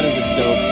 That is a dope